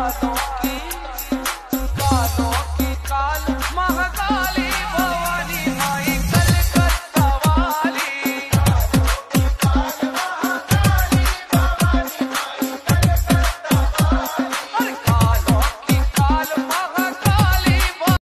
कानों की कानों की काल महका